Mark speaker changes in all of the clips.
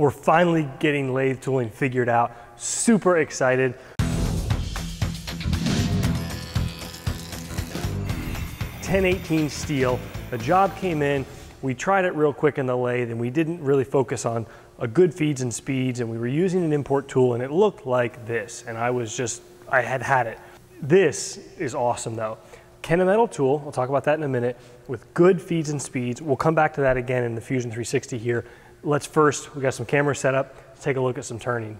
Speaker 1: We're finally getting lathe tooling figured out. Super excited. Ten eighteen steel. The job came in. We tried it real quick in the lathe and we didn't really focus on a good feeds and speeds and we were using an import tool and it looked like this and I was just, I had had it. This is awesome though. Kennametal tool, I'll talk about that in a minute, with good feeds and speeds. We'll come back to that again in the Fusion 360 here. Let's first, we got some camera set up, let's take a look at some turning.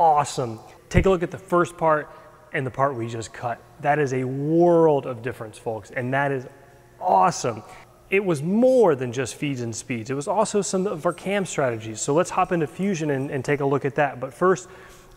Speaker 1: Awesome. Take a look at the first part and the part we just cut. That is a world of difference, folks, and that is awesome. It was more than just feeds and speeds. It was also some of our cam strategies. So let's hop into Fusion and, and take a look at that. But first,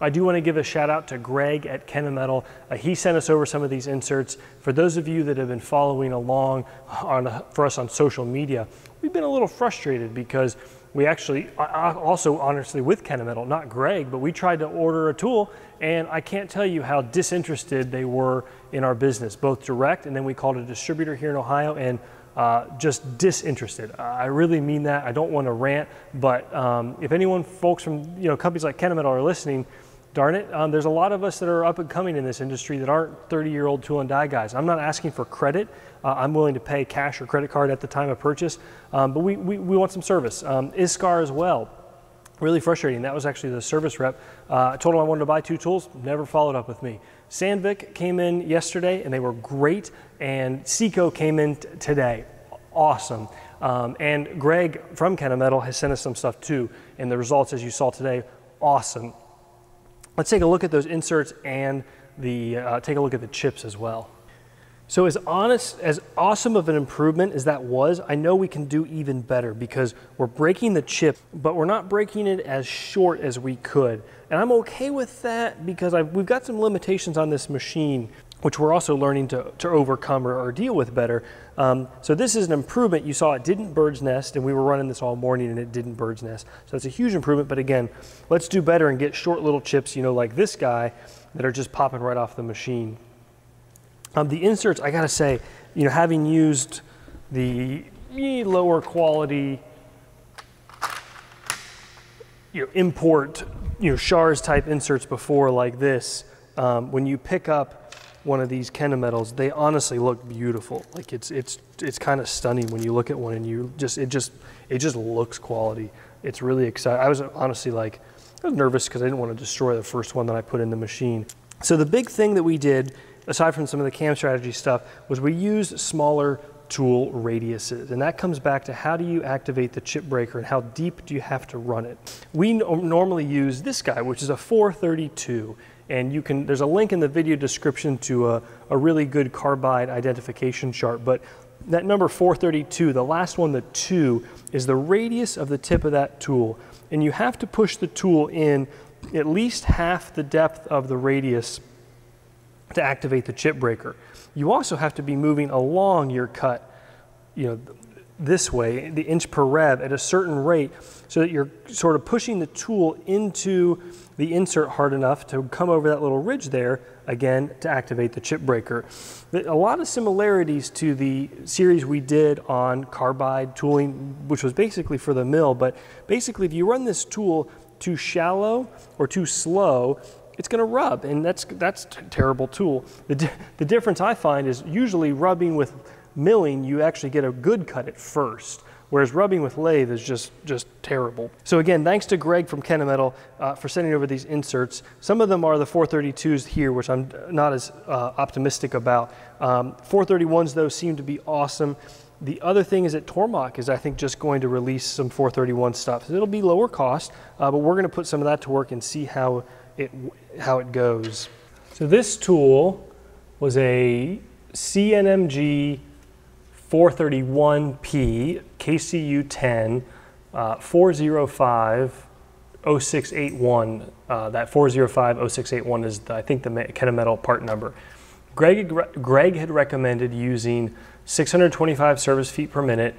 Speaker 1: I do want to give a shout out to Greg at Kennametal. Uh, he sent us over some of these inserts. For those of you that have been following along on, for us on social media, we've been a little frustrated because we actually, also honestly with Kennametal, not Greg, but we tried to order a tool and I can't tell you how disinterested they were in our business, both direct and then we called a distributor here in Ohio and uh, just disinterested. I really mean that. I don't want to rant, but um, if anyone, folks from you know companies like Kennametal are listening, darn it, um, there's a lot of us that are up and coming in this industry that aren't 30 year old tool and die guys. I'm not asking for credit. Uh, I'm willing to pay cash or credit card at the time of purchase, um, but we, we, we, want some service. Um, ISCAR as well. Really frustrating. That was actually the service rep. Uh, I told him I wanted to buy two tools, never followed up with me. Sandvik came in yesterday and they were great, and Seco came in today. Awesome. Um, and Greg from Kennametal has sent us some stuff too, and the results, as you saw today, awesome. Let's take a look at those inserts and the, uh, take a look at the chips as well. So as honest, as awesome of an improvement as that was, I know we can do even better because we're breaking the chip, but we're not breaking it as short as we could. And I'm okay with that because I've, we've got some limitations on this machine, which we're also learning to, to overcome or, or deal with better. Um, so this is an improvement. You saw it didn't bird's nest, and we were running this all morning, and it didn't bird's nest. So it's a huge improvement. But again, let's do better and get short little chips, you know, like this guy, that are just popping right off the machine. Um, the inserts, I gotta say, you know, having used the lower quality, you know, import, you know, Shars type inserts before like this, um, when you pick up one of these Kennametals, they honestly look beautiful. Like it's it's it's kind of stunning when you look at one and you just it just it just looks quality. It's really exciting. I was honestly like I was nervous because I didn't want to destroy the first one that I put in the machine. So the big thing that we did, aside from some of the cam strategy stuff, was we used smaller tool radiuses. And that comes back to how do you activate the chip breaker and how deep do you have to run it. We normally use this guy, which is a 432. And you can, there's a link in the video description to a, a really good carbide identification chart. But that number 432, the last one, the two, is the radius of the tip of that tool. And you have to push the tool in at least half the depth of the radius to activate the chip breaker. You also have to be moving along your cut, you know, this way, the inch per rev at a certain rate so that you're sort of pushing the tool into the insert hard enough to come over that little ridge there, again, to activate the chip breaker. A lot of similarities to the series we did on carbide tooling, which was basically for the mill, but basically if you run this tool too shallow or too slow, it's going to rub, and that's that's a terrible tool. The, the difference I find is usually rubbing with milling, you actually get a good cut at first, whereas rubbing with lathe is just, just terrible. So again, thanks to Greg from Kennametal uh, for sending over these inserts. Some of them are the 432s here, which I'm not as uh, optimistic about. Um, 431s though seem to be awesome. The other thing is that Tormach is, I think, just going to release some 431 stuff. So it'll be lower cost, uh, but we're going to put some of that to work and see how it, how it goes. So this tool was a CNMG 431P KCU 10 uh, 405 0681. Uh, that 405 0681 is, the, I think, the Kennametal part number. Greg, Greg had recommended using 625 surface feet per minute.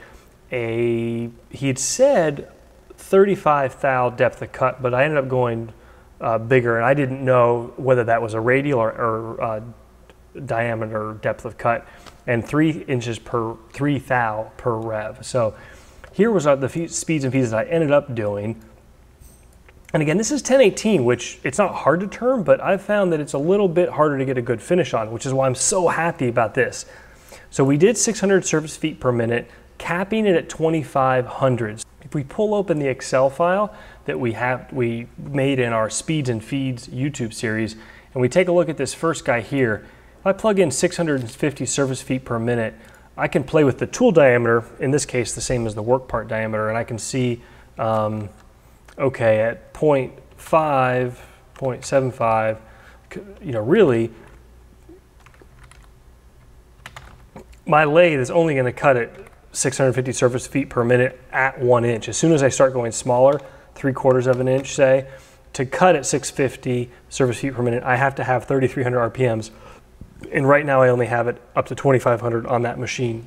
Speaker 1: A he had said 35 thou depth of cut, but I ended up going uh, bigger, and I didn't know whether that was a radial or, or uh, diameter depth of cut and three inches per three thou per rev. So here was uh, the speeds and feeds that I ended up doing. And again, this is 1018, which it's not hard to turn, but I've found that it's a little bit harder to get a good finish on, which is why I'm so happy about this. So we did 600 surface feet per minute, capping it at 2500s. If we pull open the Excel file that we have we made in our speeds and feeds YouTube series, and we take a look at this first guy here, if I plug in 650 surface feet per minute, I can play with the tool diameter, in this case the same as the work part diameter, and I can see, um, okay, at 0.5, 0.75, you know, really, my lathe is only going to cut it 650 surface feet per minute at one inch. As soon as I start going smaller, three quarters of an inch, say, to cut at 650 surface feet per minute, I have to have 3,300 RPMs and right now I only have it up to 2500 on that machine.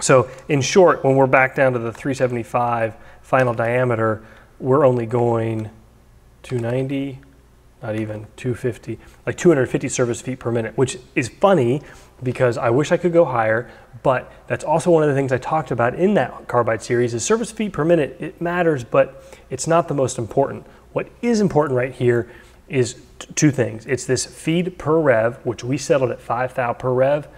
Speaker 1: So in short, when we're back down to the 375 final diameter, we're only going 290, not even 250, like 250 surface feet per minute, which is funny because I wish I could go higher, but that's also one of the things I talked about in that carbide series is surface feet per minute. It matters, but it's not the most important. What is important right here is two things. It's this feed per rev, which we settled at 5 thou per rev,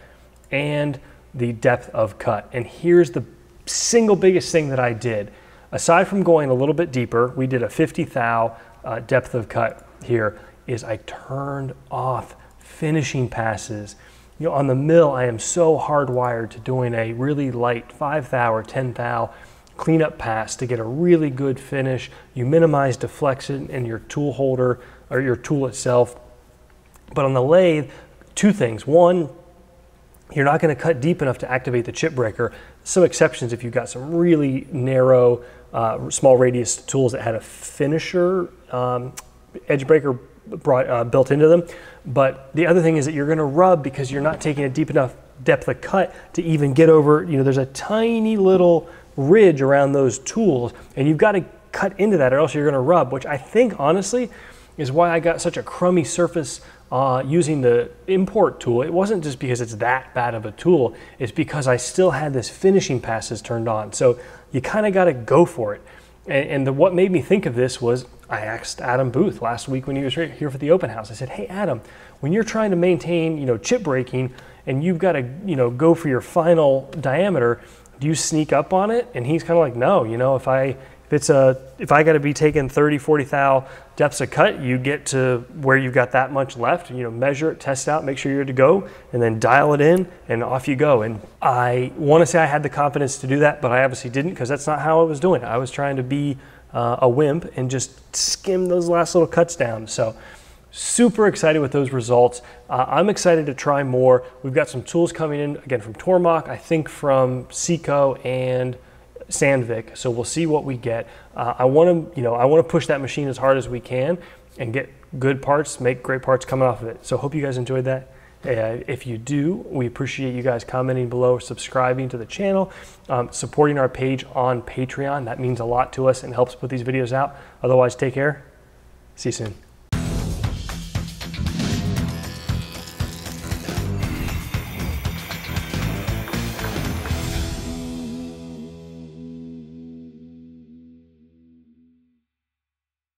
Speaker 1: and the depth of cut. And here's the single biggest thing that I did. Aside from going a little bit deeper, we did a 50 thou uh, depth of cut here, is I turned off finishing passes. You know, on the mill, I am so hardwired to doing a really light 5 thou or 10 thou cleanup pass to get a really good finish. You minimize deflection in your tool holder or your tool itself. But on the lathe, two things. One, you're not going to cut deep enough to activate the chip breaker. Some exceptions if you've got some really narrow, uh, small radius tools that had a finisher um, edge breaker brought, uh, built into them. But the other thing is that you're going to rub because you're not taking a deep enough depth of cut to even get over. You know, there's a tiny little ridge around those tools, and you've got to cut into that, or else you're going to rub. Which I think, honestly, is why I got such a crummy surface uh, using the import tool. It wasn't just because it's that bad of a tool, it's because I still had this finishing passes turned on. So you kind of got to go for it. And, and the, what made me think of this was I asked Adam Booth last week when he was here for the open house. I said, "Hey Adam, when you're trying to maintain, you know, chip breaking, and you've got to, you know, go for your final diameter, do you sneak up on it?" And he's kind of like, "No, you know, if I if it's a if I got to be taking 30, 40 thou depths of cut, you get to where you've got that much left. You know, measure it, test out, make sure you're to go, and then dial it in, and off you go. And I want to say I had the confidence to do that, but I obviously didn't because that's not how I was doing it. I was trying to be uh, a wimp and just skim those last little cuts down. So super excited with those results. Uh, I'm excited to try more. We've got some tools coming in again from Tormach, I think from Seco and Sandvik. So we'll see what we get. Uh, I want to, you know, I want to push that machine as hard as we can and get good parts, make great parts coming off of it. So hope you guys enjoyed that. Uh, if you do, we appreciate you guys commenting below, subscribing to the channel, um, supporting our page on Patreon. That means a lot to us and helps put these videos out. Otherwise, take care. See you soon.